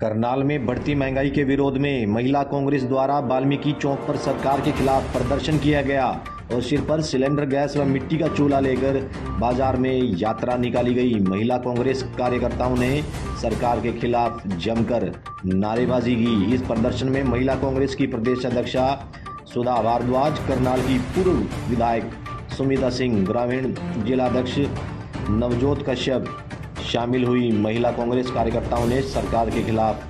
करनाल में बढ़ती महँगाई के विरोध में महिला कांग्रेस द्वारा वाल्मीकि चौक पर सरकार के खिलाफ प्रदर्शन किया गया और सिर पर सिलेंडर, गैस व मिट्टी का चूल्हा लेकर बाज़ार में यात्रा निकाली गई। महिला कांग्रेस कार्यकर्ताओं ने सरकार के खिलाफ जमकर नारेबाजी की। इस प्रदर्शन में महिला कांग्रेस की प्रदेश अध्यक्षा सुधा भारद्वाज, करनाल की पूर्व विधायक सुमिता सिंह, ग्रामीण जिलाध्यक्ष नवजोत कश्यप शामिल हुई महिला कांग्रेस कार्यकर्ताओं ने सरकार के खिलाफ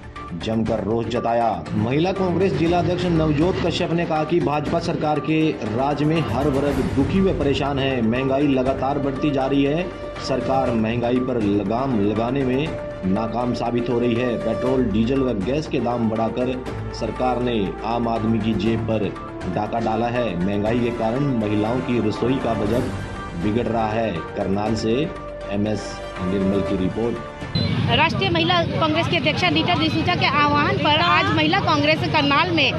जमकर रोष जताया। महिला कांग्रेस जिला अध्यक्ष नवजोत कश्यप ने कहा कि भाजपा सरकार के राज में हर वर्ग दुखी व परेशान है। महँगाई लगातार बढ़ती जा रही है। सरकार महँगाई पर लगाम लगाने में नाकाम साबित हो रही है। पेट्रोल, डीजल व गैस के दाम बढ़ाकर सरकार ने आम आदमी की जेब पर डाका डाला है। महँगाई के कारण महिलाओं की रसोई का बजट बिगड़ रहा है। करनाल से एम एस निर्मल की रिपोर्ट। राष्ट्रीय महिला कांग्रेस की अध्यक्षा नीता डिसूजा के आह्वान पर आज महिला कांग्रेस करनाल में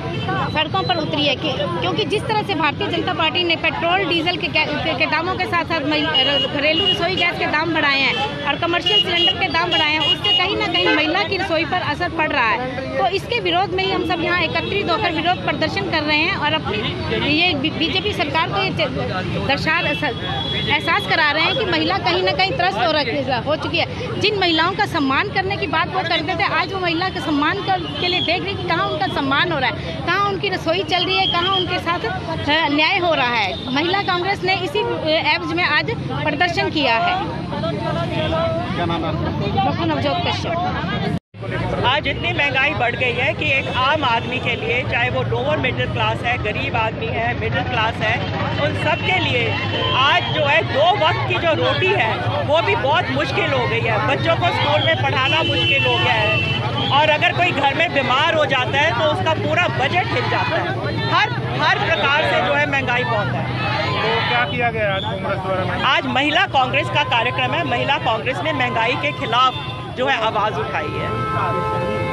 सड़कों पर उतरी है क्योंकि जिस तरह से भारतीय जनता पार्टी ने पेट्रोल डीजल के, के दामों के साथ साथ घरेलू रसोई गैस के दाम बढ़ाए हैं और कमर्शियल सिलेंडर के दाम बढ़ाए हैं कहीं ना कहीं महिला की रसोई पर असर पड़ रहा है। तो इसके विरोध में ही हम सब यहाँ एकत्रित होकर विरोध प्रदर्शन कर रहे हैं और अपनी ये बीजेपी सरकार को ये दर्शा एहसास करा रहे हैं कि महिला कहीं ना कहीं त्रस्त हो, हो चुकी है। जिन महिलाओं का सम्मान करने की बात वो करते थे आज वो महिला के सम्मान के लिए देख रही कि कहाँ उनका सम्मान हो रहा है कहाँ उनकी रसोई चल रही है कहाँ उनके साथ न्याय हो रहा है। महिला कांग्रेस ने इसी एवज में आज प्रदर्शन किया है। डॉक्टर नवजोत कश्यप। आज इतनी महँगाई बढ़ गई है कि एक आम आदमी के लिए चाहे वो लोअर मिडिल क्लास है गरीब आदमी है मिडिल क्लास है उन सब के लिए आज जो है दो वक्त की जो रोटी है वो भी बहुत मुश्किल हो गई है। बच्चों को स्कूल में पढ़ाना मुश्किल हो गया है। और अगर कोई घर में बीमार हो जाता है तो उसका पूरा बजट हिल जाता है। हर हर प्रकार से जो है महँगाई बहुत है। तो क्या किया गया आज कांग्रेस द्वारा? आज महिला कांग्रेस का कार्यक्रम है। महिला कांग्रेस ने महँगाई के खिलाफ जो है आवाज़ उठाई है।